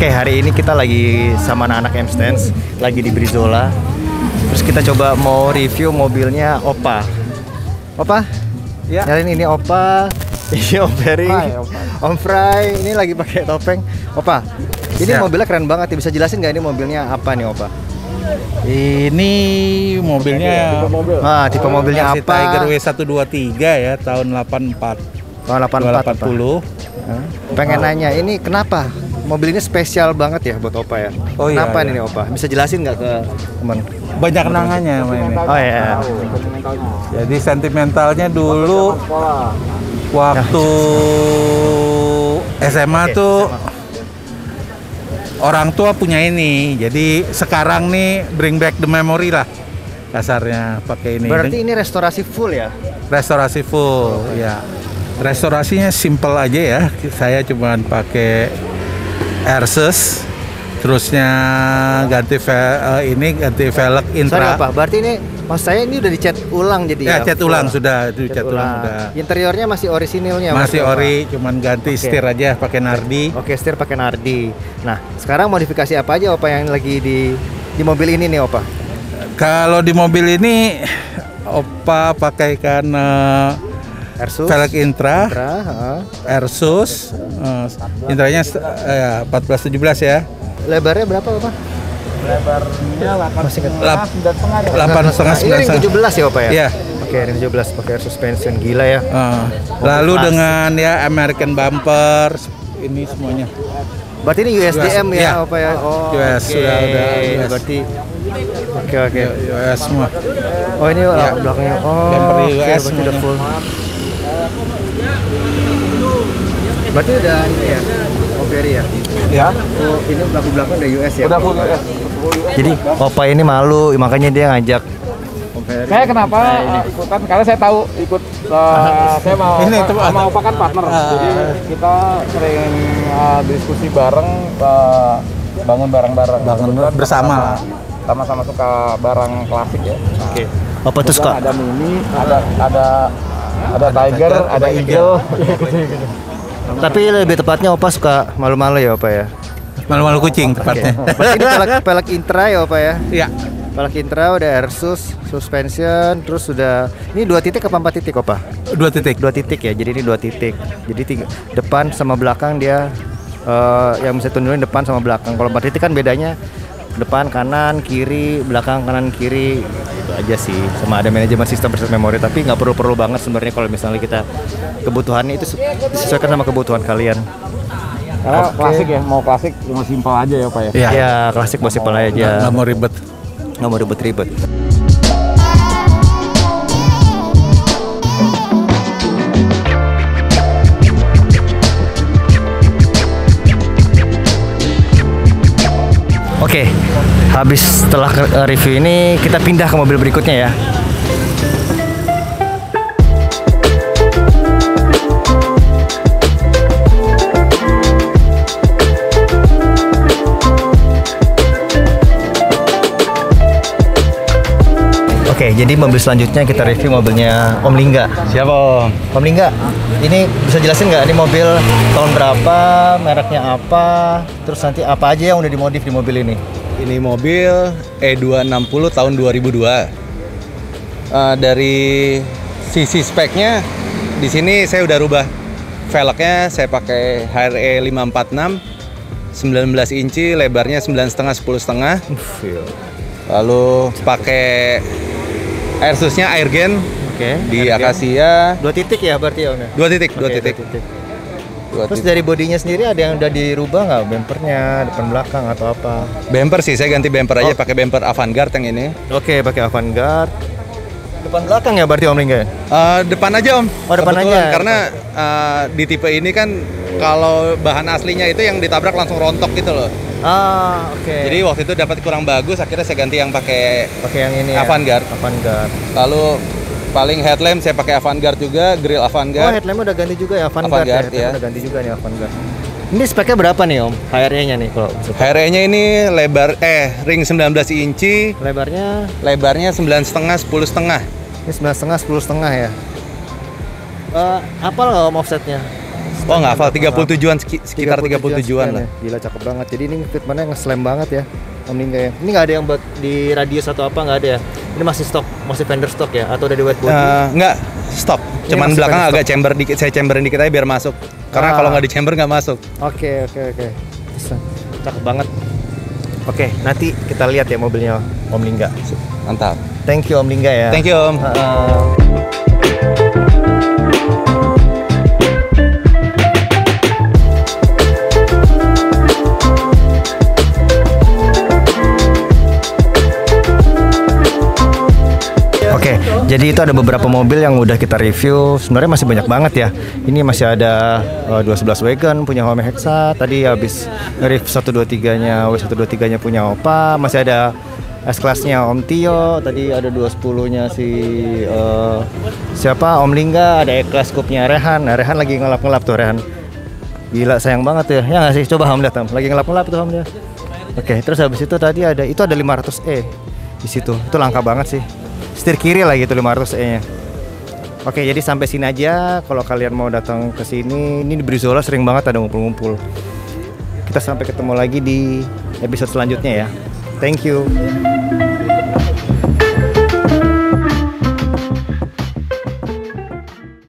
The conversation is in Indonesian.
Oke, hari ini kita lagi sama anak-anak M Stance, lagi di Brizola. Terus kita coba mau review mobilnya Opa. Opa? Ya. Ini Opa. Ini Om Ferry, Hai, Opa. Om Fry, ini lagi pakai topeng. Opa, ini Siap. mobilnya keren banget. Bisa jelasin nggak ini mobilnya apa nih Opa? Ini mobilnya Ah, tipe mobilnya Mercy apa? Tiger W123 ya tahun 84 Tahun 84 Opa. 280. Hah? Pengen nanya, ini kenapa mobil ini spesial banget ya buat Opa ya? Oh, iya, kenapa iya. ini Opa? Bisa jelasin nggak ke teman? Banyak kenangannya sama ini. Oh ya. Jadi sentimentalnya dulu waktu SMA tuh orang tua punya ini. Jadi sekarang nih bring back the memory lah kasarnya pakai ini. Berarti ini restorasi full ya? restorasi full ya restorasinya simple aja ya saya cuman pakai Airsus terusnya ganti ve- eh, ini ganti velg Sorry intra Opa, berarti ini mas saya ini udah dicat ulang jadi ya cat full. ulang sudah itu Cat cat ulang udah Interiornya masih orisinilnya masih Opa? ori cuman ganti Oke. setir aja pakai Nardi Oke, setir pakai Nardi. Nah, sekarang modifikasi apa aja Opa yang lagi di di mobil ini nih Opa? kalau di mobil ini Opa pakaikan eh, Airsus. velg intra Intra, heeh. Airsus eh, intranya eh, 14 17 ya Lebarnya berapa Opa? Lebarnya 8 Masih ingat. Lap- dan setengah deh. delapan setengah Ini sembilan ring setengah 17 ya Opa ya? Iya. Oke, ring 17 pakai air suspension gila ya. Ah, lalu klasik. dengan ya American bumper ini semuanya. Berarti ini USDM US, ya, iya. Opa ya? Oh, US, oke. sudah, udah US. Berarti Oke, oke. Ya, semua. Oh, ini Ya. belakangnya. Oh, Bumper US semuanya. full. Berarti udah ini ya, Overi ya? Ya. Oh, ini belakang-belakang udah US ya? Udah full US. Jadi Opa ini malu, makanya dia ngajak. Saya kenapa uh, ikutan? Karena saya tahu ikut uh, saya mau Ini teman. sama Opa kan partner. Ah. Jadi kita sering uh, diskusi bareng uh, bangun bareng-bareng. Bangun Kebetulan bersama lah. Sama-sama suka barang klasik ya. Oke. Opa tuh suka Ada Mini, ada ada ada Tiger, ada Eagle. Tapi lebih tepatnya Opa suka malu-malu ya Opa ya? Malu-malu kucing tepatnya. Ini pelek, pelek intra ya Opa ya? Iya. Pelek intra udah Airsus, suspension, terus sudah ini dua titik apa empat titik Opa? Dua titik. Dua titik ya, jadi ini dua titik. Jadi tiga, depan sama belakang dia eh, yang bisa tunjukin depan sama belakang. Kalau empat titik kan bedanya depan kanan kiri belakang kanan kiri itu aja sih sama ada manajemen sistem versus memori tapi nggak perlu perlu banget sebenarnya kalau misalnya kita kebutuhannya itu se- disesuaikan sama kebutuhan kalian Karena Oke. klasik ya, mau klasik cuma simpel aja ya Pak ya. Iya. ya klasik bos simpel aja nggak mau ribet. nggak mau ribet-ribet Oke, habis setelah review ini kita pindah ke mobil berikutnya ya. Jadi mobil selanjutnya kita review mobilnya Om Lingga. Siapa Om? Om Lingga, ini bisa jelasin nggak ini mobil tahun berapa, mereknya apa, terus nanti apa aja yang udah dimodif di mobil ini? Ini mobil E260 tahun 2002. Eh, dari sisi speknya di sini saya udah rubah velgnya saya pakai HRE 546 19 inci lebarnya 9,5 10,5 lalu pakai Airsusnya Airgen Oke. di Airgen. Akasia Dua titik ya berarti ya Om ya? dua titik dua titik dua Terus titik. dari bodinya sendiri ada yang udah dirubah nggak? Bempernya, depan belakang atau apa? bumper sih saya ganti bumper aja Oh. pakai bumper Avantgarde yang ini Oke, pakai Avantgarde. Depan belakang ya berarti Om Lingga? ya? Eh, depan aja om. Oh, depan Kebetulan, aja. Karena eh, di tipe ini kan kalau bahan aslinya itu yang ditabrak langsung rontok gitu loh. Ah, oke. Jadi waktu itu dapat kurang bagus, akhirnya saya ganti yang pakai. pakai yang ini ya? Avantgarde. Avantgarde. Lalu paling headlamp saya pakai Avantgarde juga, grill Oh, Avantgarde. headlampnya udah ganti juga ya Avantgarde, Avantgarde, ya. Ya. Udah ganti juga nih Avantgarde. Ini speknya berapa nih Om? HRE-nya nih kalau. HRE-nya ini lebar eh ring 19 inci, lebarnya lebarnya 9,5 10 setengah. ini sembilan setengah sepuluh setengah ya. Eh, apal nggak Om offsetnya? Oh nggak hafal 37-an seki- sekitar 37-an sekian lah. ya. Gila cakep banget. Jadi ini fitmentnya nge-slam banget ya. Omni ya. Ini nggak ada yang buat di radius atau apa nggak ada ya. Ini masih stok, masih vendor stok ya atau udah di wet body. Eh, nggak stop. Ini Cuman belakang agak chamber dikit. Saya chamberin dikit aja biar masuk. Karena Ah. kalau nggak di chamber nggak masuk. Oke oke oke. Bisa. Cakep banget. Oke, nanti kita lihat ya mobilnya Om Lingga. Mantap. Thank you Om Lingga ya. Thank you Om. Uh, Oke, jadi itu ada beberapa mobil yang udah kita review. Sebenarnya masih banyak banget ya. Ini masih ada uh, 211 Wagon punya Home Hexa. Tadi habis review 123-nya, W123-nya punya Opa. Masih ada S-Class-nya Om Tio. Tadi ada 210-nya si uh, siapa? Om Lingga. Ada E-Class Coupe-nya Rehan. Nah, Rehan lagi ngelap-ngelap tuh Rehan. Gila sayang banget ya. Ya nggak sih? Coba Om lihat Om. Lagi ngelap-ngelap tuh Om dia. Oke, terus habis itu tadi ada itu ada 500E di situ. Itu langka banget sih. Setir kiri lagi itu 500E-nya. Oke, jadi sampai sini aja. Kalau kalian mau datang ke sini, ini di Brizola sering banget ada ngumpul-ngumpul. Kita sampai ketemu lagi di episode selanjutnya ya. Thank you.